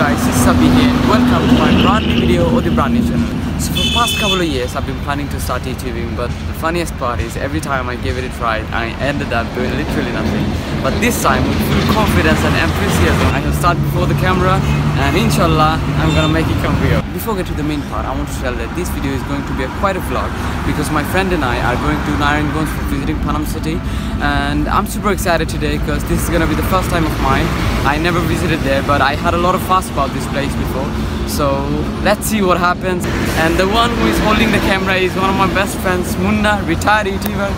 guys, is Sabbir here and welcome to my brand new video on the brand new channel. So for the past couple of years I've been planning to start YouTubing but the funniest part is every time I gave it a try I ended up doing literally nothing. But this time with full confidence and enthusiasm I can start before the camera and inshallah I'm gonna make it come real. Before I get to the main part I want to tell that this video is going to be a quite a vlog because my friend and I are going to Narayanganj for visiting Panam City. And I'm super excited today because this is gonna be the first time of mine. I never visited there but I had a lot of fuss about this place before. So let's see what happens. And the one who is holding the camera is one of my best friends Munna retired YouTuber.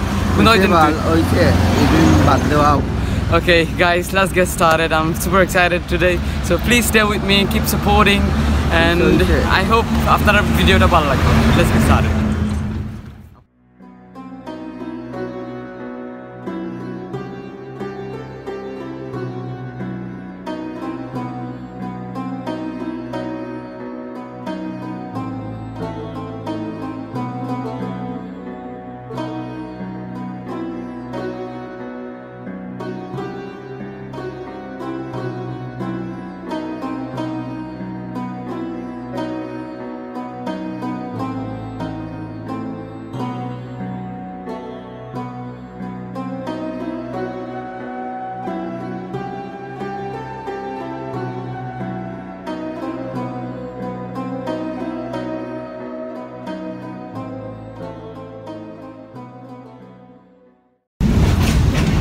Okay guys let's get started. I'm super excited today. So please stay with me and keep supporting and I hope after the video let's get started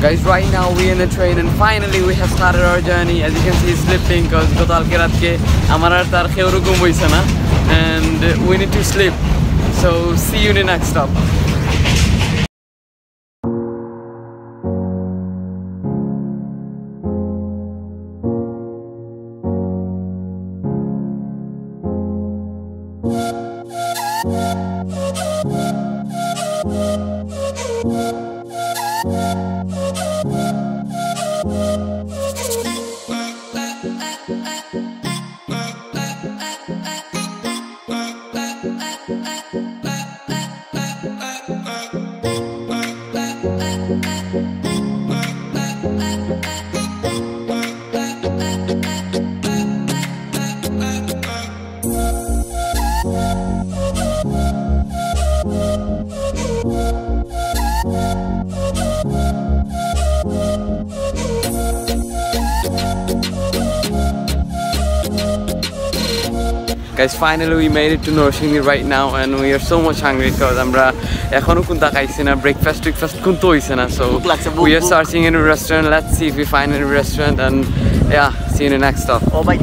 guys right now we in the train and finally we have started our journey. As you can see sleeping because gotalke ratke amarar tar kheu rukum and uh, we need to sleep. So see you in the next stop. Bye. guys finally we made it to Narsingdi right now and we are so much hungry because amra ekhono kun takaisena breakfast breakfast kun toisena so we are starting in a restaurant. Let's see if we find a restaurant and yeah see you in the next stop. Bye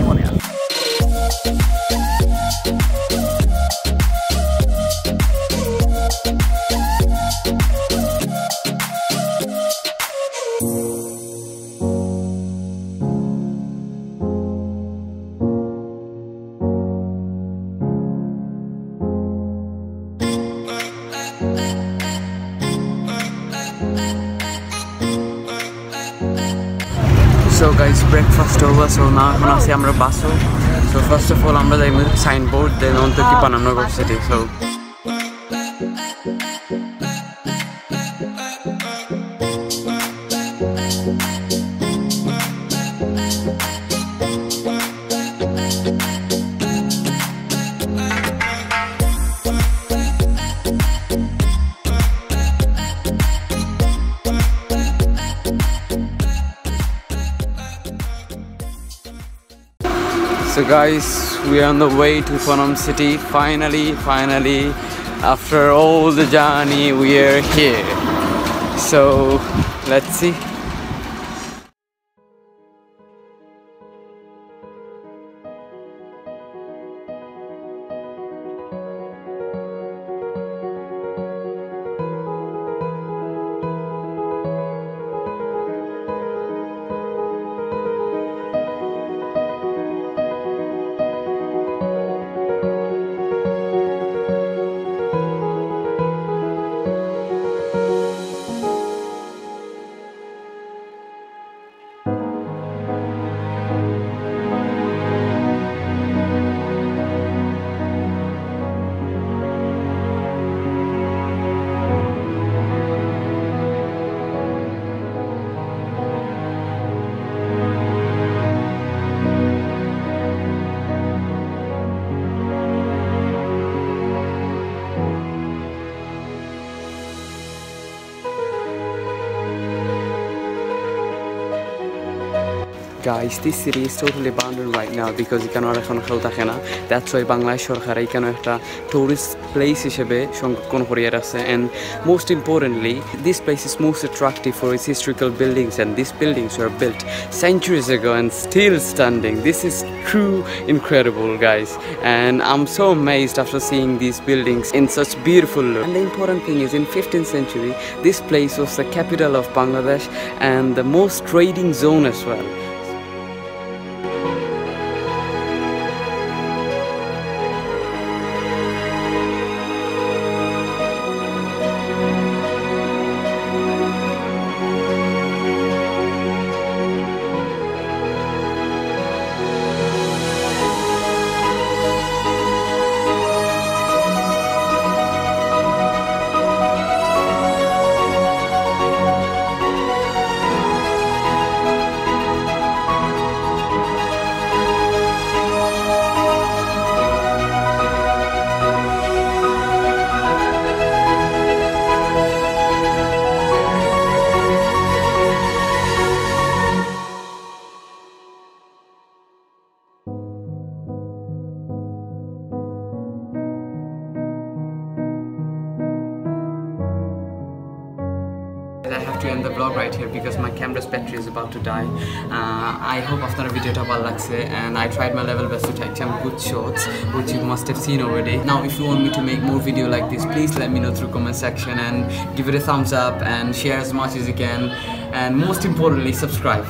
কেমন So guys, breakfast over. So now এখন আছি আমরা বাসও So first of all আমরা যাই signboard then অন্তকি Panam Nagar city So So guys, we are on the way to Panam City. Finally, finally, after all the journey, we are here. So let's see. Guys, this city is totally abandoned right now because এখানে আর এখন কেউ থাকে না that's why Bangladesh সরকার এখানে একটা tourist place হিসেবে সংরক্ষণ করিয়ে রাখছে and most importantly this place is most attractive for its historical buildings and these buildings were built centuries ago and still standing this is true incredible guys and I'm so amazed after seeing these buildings in such beautiful look and the important thing is in 15th century this place was the capital of Bangladesh and the most trading zone as well have to end the vlog right here because my camera's battery is about to die. Uh, I hope after a video ভালো লাগছে and I tried my level best to take some good shots which you must have seen already. Now if you want me to make more video like this please let me know through comment section and give it a thumbs up and share as much as you can and most importantly subscribe.